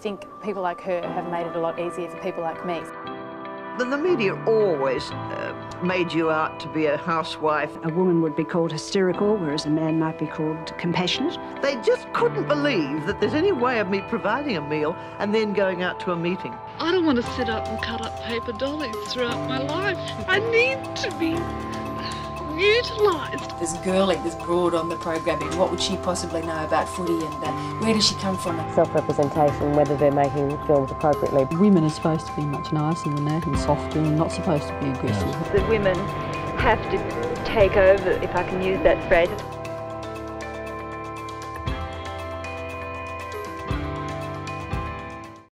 think people like her have made it a lot easier for people like me. But the media always uh, made you out to be a housewife. A woman would be called hysterical, whereas a man might be called compassionate. They just couldn't believe that there's any way of me providing a meal and then going out to a meeting. I don't want to sit up and cut up paper dollies throughout my life. I need to be utilised. There's Girlie, this Broad on the programming. What would she possibly know about footy and uh, where does she come from? Self-representation, whether they're making films appropriately. Women are supposed to be much nicer than that and softer and not supposed to be aggressive. The women have to take over, if I can use that phrase.